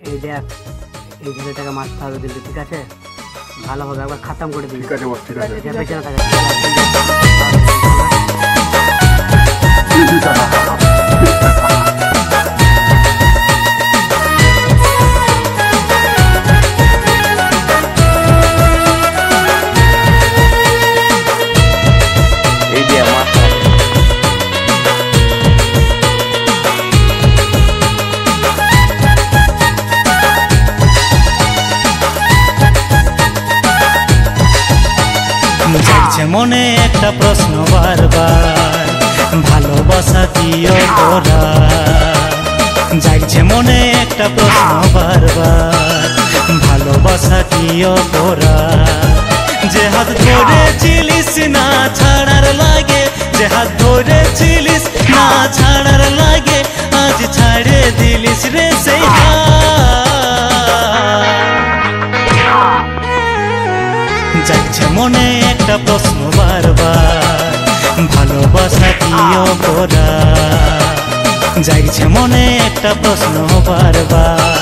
এই দেখ এই ছেলেটাকে মারতে হবে কিন্তু ঠিক আছে? ভালোভাবে একবার খাতাম করে দিবি ঠিক আছে ঠিক আছে। জাগছে মনে একটা প্রশ্ন বারবার। ভালোবাসা দিও তোরা। জাগছে মনে একটা প্রশ্ন বারবার। ভালোবাসা দিও তোরা। যে হাত ধরেছিলিস যাচ্ছে মনে একটা প্রশ্ন বারবার। ভালোবাসা কি অপরাধ? যাইছে মনে একটা প্রশ্ন বারবার।